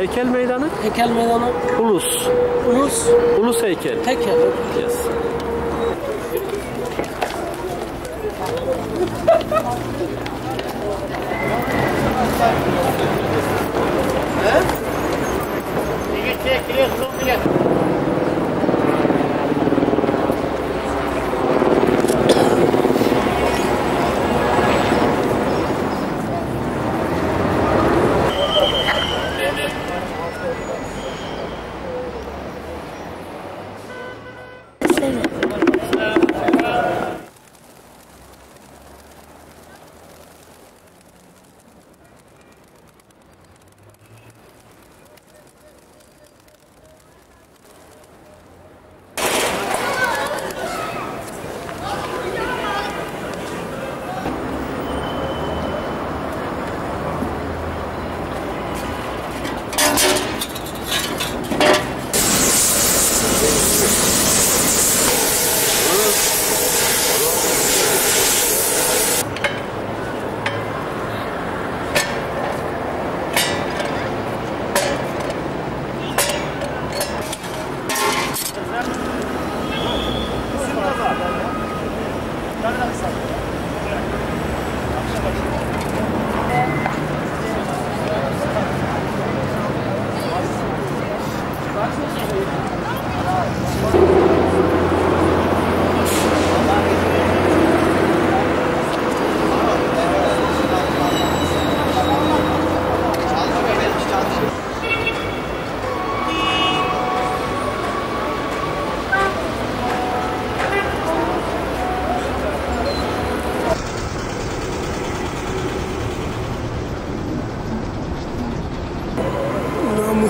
Heykel meydanı. Heykel meydanı. Ulus. Ulus. Ulus heykel. Heykel. Yes.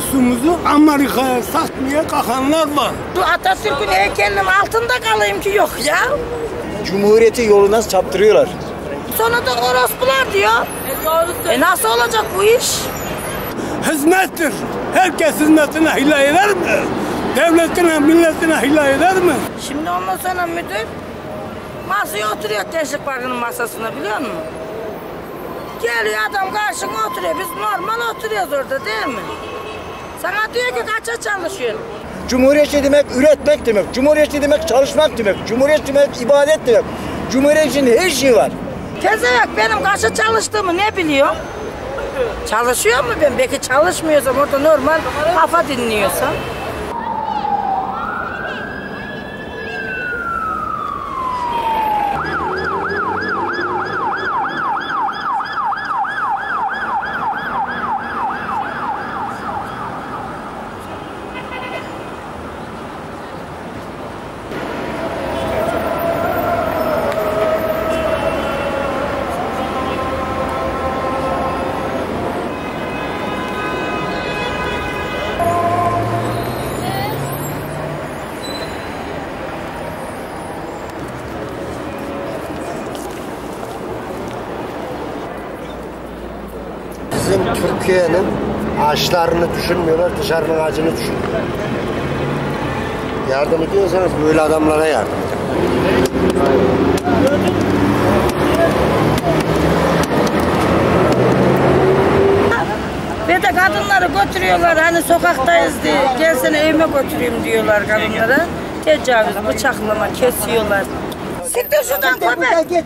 Namusumuzu Amerika'ya satmaya kalkanlar var. Bu Atatürk'ün heykelinin altında kalayım ki yok ya. Cumhuriyeti yoluna saptırıyorlar. Sonra da orospular diyor. E nasıl olacak bu iş? Hizmettir. Herkes hizmetine hile eder mi? Devletine, milletine hile eder mi? Şimdi ondan sonra müdür masaya oturuyor gençlik parkının masasına biliyor musun? Geliyor adam karşına oturuyor. Biz normal oturuyoruz orada değil mi? Sana diyor ki kaça çalışıyorsun? Cumhuriyetçi demek üretmek demek. Cumhuriyetçi demek çalışmak demek. Cumhuriyet demek ibadet demek. Cumhuriyetçinin her şeyi var. Tezevek benim kaça çalıştığımı ne biliyor? Çalışıyor mu ben? Belki çalışmıyorsam orada normal kafa dinliyorsam. Türkiye'nin ağaçlarını düşünmüyorlar, dışarının ağacını düşünüyorlar. Yardım ediyorsanız böyle adamlara yardım edin. Ve de kadınları götürüyorlar hani sokaktayız diye. Gelsene evime götüreyim diyorlar kadınlara. Tecavüz, bıçaklama, kesiyorlar. Siktir şuradan köpek.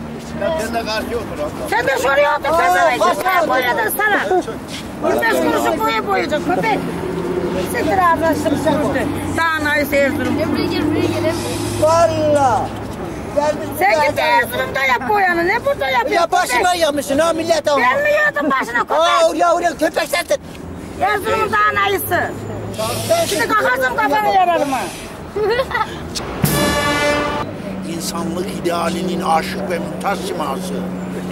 Sen de şuraya otur. Sen de şuraya boyadın sana. 25 kuruşu boya boyayacak köpek. Siktir sıkıştırmıştı. Daha naif Erzurum. Buraya gel buraya gel. Valla. Sen git Erzurum'da yap boyanı. Ne burada yapıyorsun? Ya başıma yapmışsın ha millet ama. Ben mi yiyordum başına köpek? Aa ya oraya köpek sensin. Erzurum'un daha naifsi. Şimdi kalkarsam kafanı yararım ha. insanlık idealinin aşık ve mümtaz siması,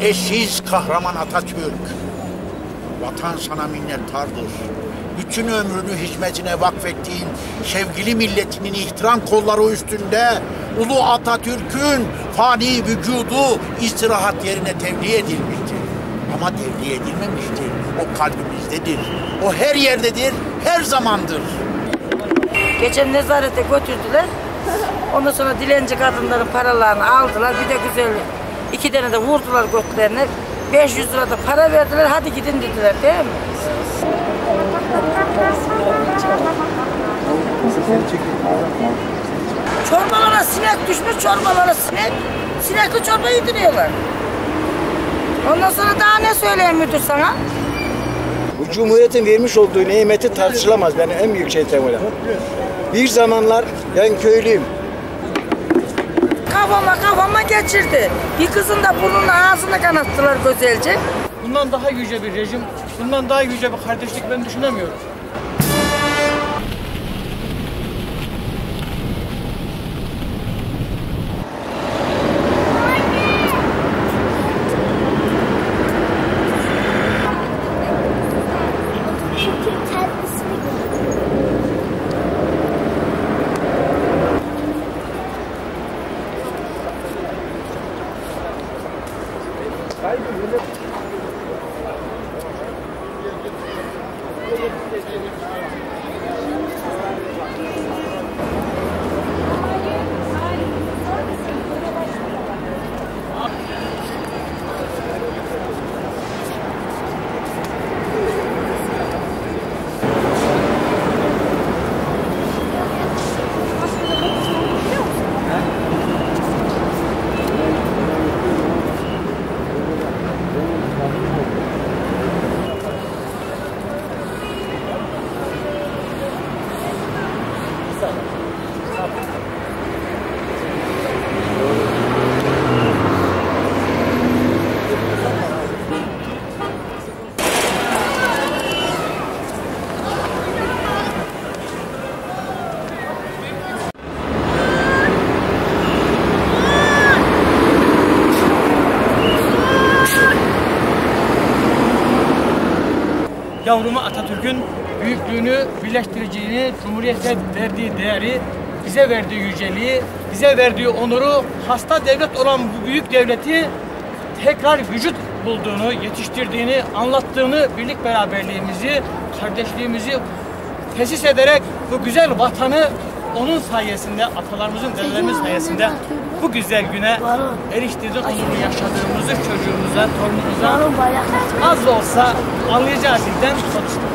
eşsiz kahraman Atatürk. Vatan sana minnettardır. Bütün ömrünü hizmetine vakfettiğin sevgili milletinin ihtiram kolları üstünde Ulu Atatürk'ün fani vücudu istirahat yerine tevdi edilmiştir. Ama tevdi edilmemiştir. O kalbimizdedir. O her yerdedir, her zamandır. Geçen nezarete götürdüler. Ondan sonra dilenci kadınların paralarını aldılar. Bir de güzel iki tane de vurdular götlerine. 500 lira da para verdiler. Hadi gidin dediler değil mi? Çorbalara sinek düşmüş, çorbalara sinek. Sinekli çorba yediriyorlar. Ondan sonra daha ne söyleyeyim müdür sana? Bu Cumhuriyet'in vermiş olduğu nimeti tartışılamaz. Benim en büyük şey temoyla. Bir zamanlar ben köylüyüm. Kafama kafama geçirdi. Bir kızın da burnunu ağzını kanattılar güzelce. Bundan daha yüce bir rejim, bundan daha yüce bir kardeşlik ben düşünemiyorum. Bize verdiği yüceliği, bize verdiği onuru, hasta devlet olan bu büyük devleti tekrar vücut bulduğunu, yetiştirdiğini, anlattığını, birlik beraberliğimizi, kardeşliğimizi tesis ederek bu güzel vatanı onun sayesinde, atalarımızın, dedelerimiz sayesinde bu güzel güne eriştirdi, onuru yaşadığımızı çocuğumuza, torunumuza az da olsa anlayacağı dilden konuştuk.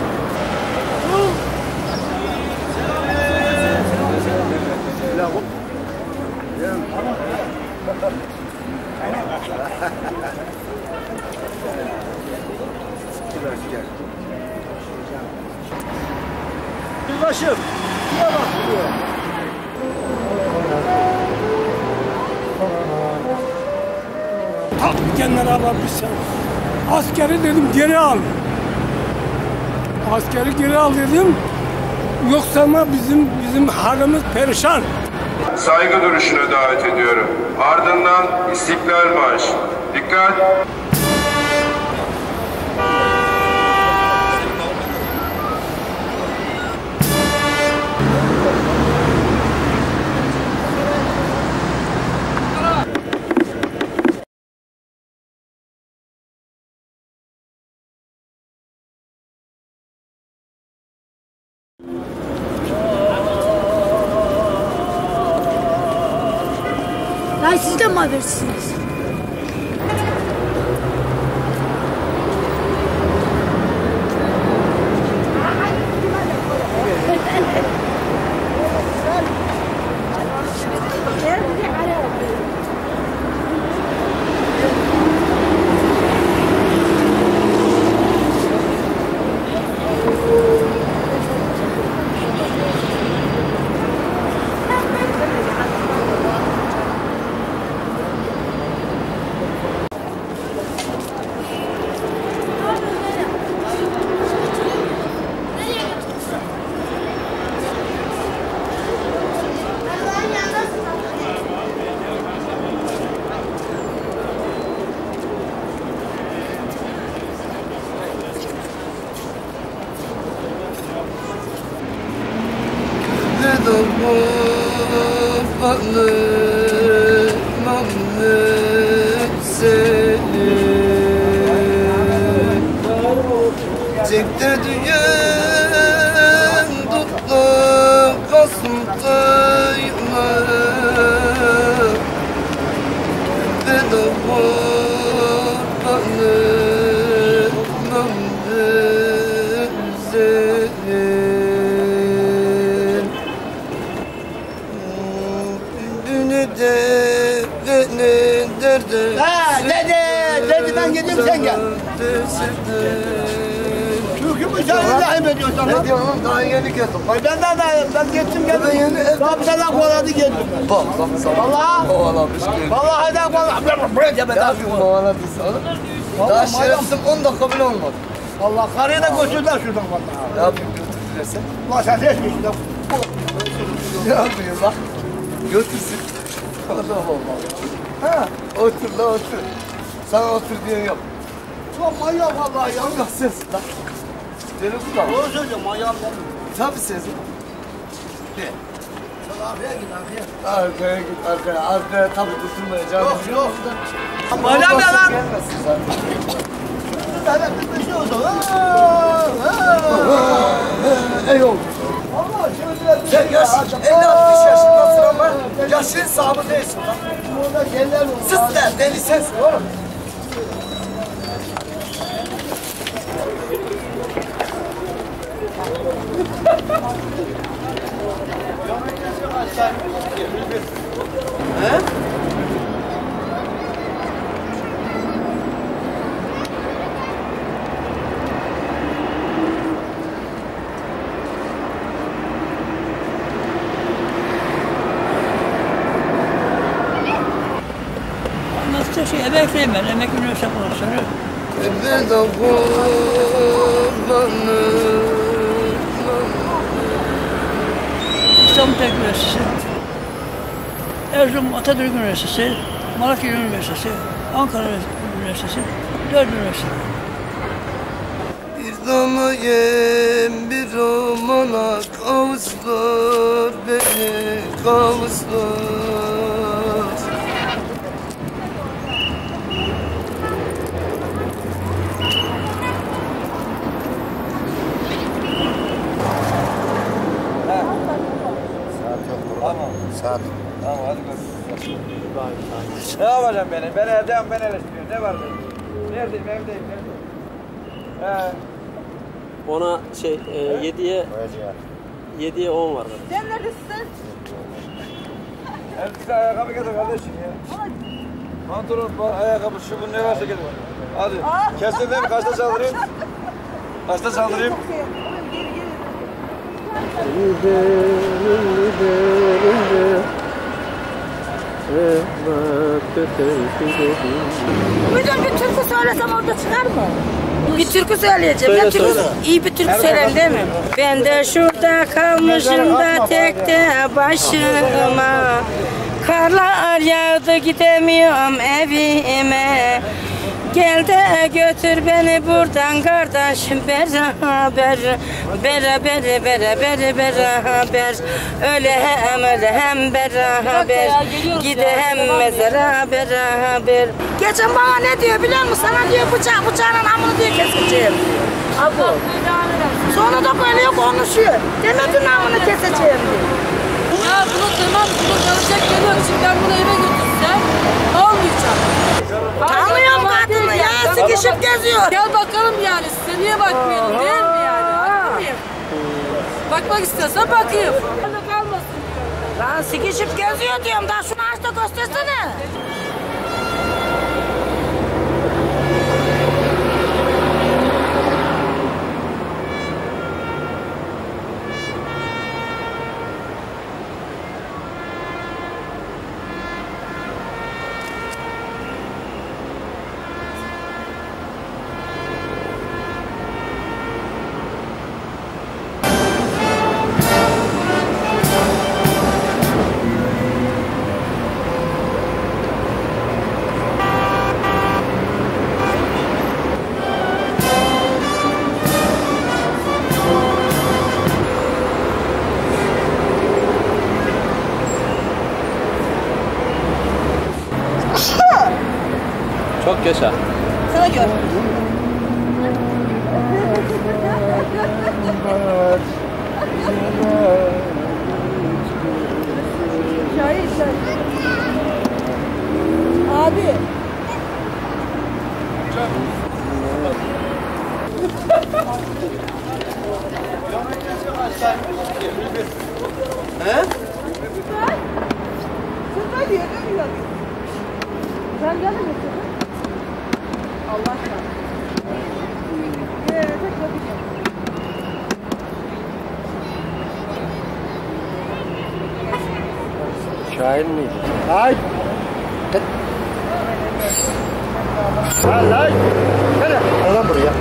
Başım. Tak bir kenara alabilsem. Askeri dedim geri al. Askeri geri al dedim. Yoksa ama bizim bizim halimiz perişan. Saygı duruşuna davet ediyorum. Ardından İstiklal Marşı. Dikkat! Ay siz de mi habersiniz? Dede, dede ben gideyim sen gel. Çünkü müsaade daim ediyor sana. Ne diyorsun lan? Daha yeni geldim. Ay ben de daha ben geçtim geldim. Ben yeni ev- Daha bir tane kovaladı geldim. Bak bak sana. Vallahi. Kovalamış geldi. Vallahi da kovaladı. Buraya gel ben Ne daha kovaladı sana? Daha şerefsizim 10 dakika bile olmadı. Allah karıya da götürdüler şuradan vallahi. Ne yapayım götürdüler sen? Ulan sen ses geçtin. Ne yapıyorsun bak? Götürsün. Allah Allah. Ha, otur la otur. Sana otur diyen yok. Çok manyak vallahi ya. Allah sensin lan. Beni kullan. Doğru söylüyorum manyağım ben. Tabii sensin. Ne? Sen arkaya git arkaya. Arkaya git arkaya. Arkaya tabii tutulmayacağım. Yok yok. Manyak ya lan. Gelmesin zaten. Bir şey Sen yaş 50-60 yaşındasın ama yaşın sahibi değilsin. Sus lan deli sensin oğlum. Nasıl şey emekliyim ben, emekli üniversite profesörü. Kurbanı. İstanbul Teknik Üniversitesi, Erzurum Atatürk Üniversitesi, Malatya Üniversitesi, Ankara Üniversitesi, dört üniversite. Bir damayım bir romana kavuştur beni kavuştur. Saat. Tamam hadi görüşürüz. Ne yapacağım benim? Ben evdeyim ben eleştiriyorum. Ne var benim? Neredeyim evdeyim neredeyim? He. Ona şey e, 7'ye 7'ye 10 var. Sen neredesin? Elbise ayakkabı getir kardeşim ya. Pantolon, var, ayakkabı, şu bu ne varsa getir. Hadi. Değil mi? Kaçta saldırayım? Kaçta saldırayım? Müdür bir türkü söylesem orada çıkar mı? Bir türkü söyleyeceğim. Söyle, Ya türkü, söyle. iyi bir türkü söyleyeyim değil mi? Ben de şurada kalmışım da tekte başıma. Karlar yağdı gidemiyorum evime. Gel de götür beni buradan kardeş beraber beraber beraber beraber öyle hem öyle hem beraber gidehem mezara beraber Geçen bana ne diyor biliyor musun? Sana diyor bıçak bıçağın amını diyor keseceğim. Abo. Sonra da böyle konuşuyor. Demedin amını keseceğim diyor. Ya bunu tamam bunu alacak geliyor. Şimdi ben bunu eve götürsün. sen olmayacak. Tanıyorum kadını ya, sıkışıp geziyor. Gel bakalım yani size niye bakmayalım değil mi yani? Haklı mıyım? Bakmak istiyorsan bakayım. Kalmasın diyorum. Lan sıkışıp geziyor diyorum. Daha şunu aç da göstersene. Yaşa. Sana gör. Şahit Abi. He? Süper diyor değil mi? Sen gel mi getirdin? Allah aşkına. Ee, tekrar bir Şahin miydi? Hay! Lan lan! Gel Gel lan buraya.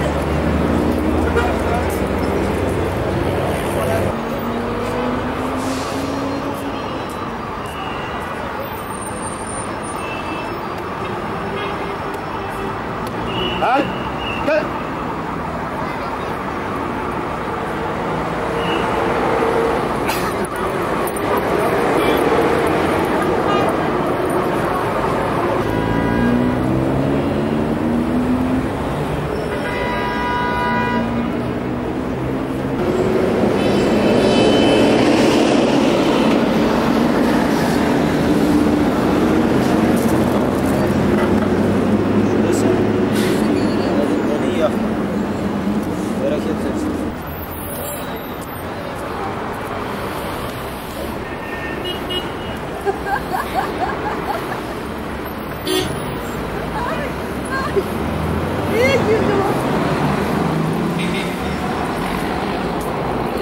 Lan! Gel! Beni iyi yapma. Merak etme.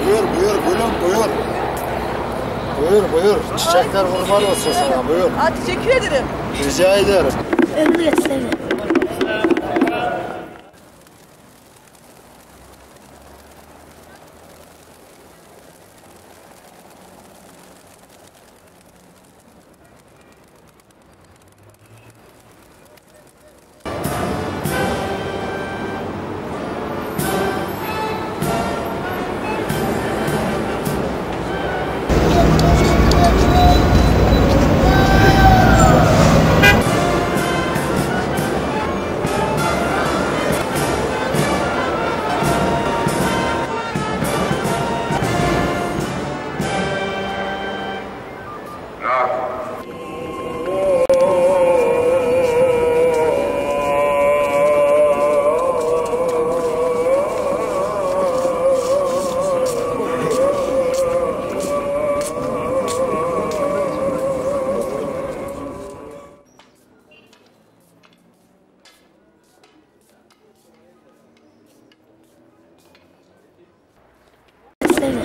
Buyur buyur gülüm buyur. Buyur buyur. Çiçekler kurban olsun sana buyur. Aa, teşekkür ederim. Rica ederim. Ömür yetsin.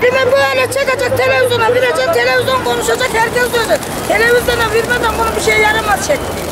Hemen böyle çekecek televizyona, bilecek televizyon konuşacak, herkes duyacak. Televizyona vermeden bunun bir şey yaramaz şekli.